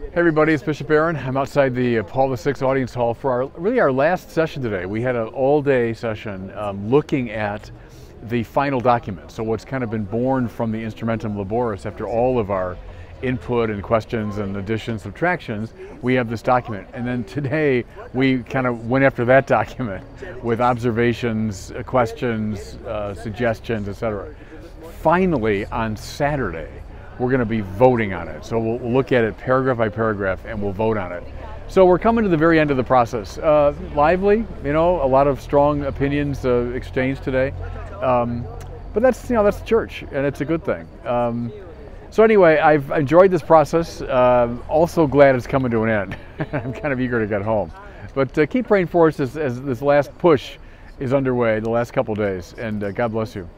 Hey everybody, it's Bishop Barron. I'm outside the uh, Paul VI Audience Hall for our really our last session today. We had an all-day session um, looking at the final document. So what's kind of been born from the Instrumentum Laboris after all of our input and questions and additions, subtractions, we have this document. And then today we kind of went after that document with observations, uh, questions, uh, suggestions, etc. Finally, on Saturday, we're going to be voting on it. So we'll, look at it paragraph by paragraph and we'll vote on it. So we're coming to the very end of the process. Uh, lively, you know, a lot of strong opinions uh, exchanged today. Um, but that's, you know, that's the church and it's a good thing. Um, so anyway, I've enjoyed this process. Uh, also glad it's coming to an end. I'm kind of eager to get home. But uh, keep praying for us as, as, this last push is underway, the last couple days, and uh, God bless you.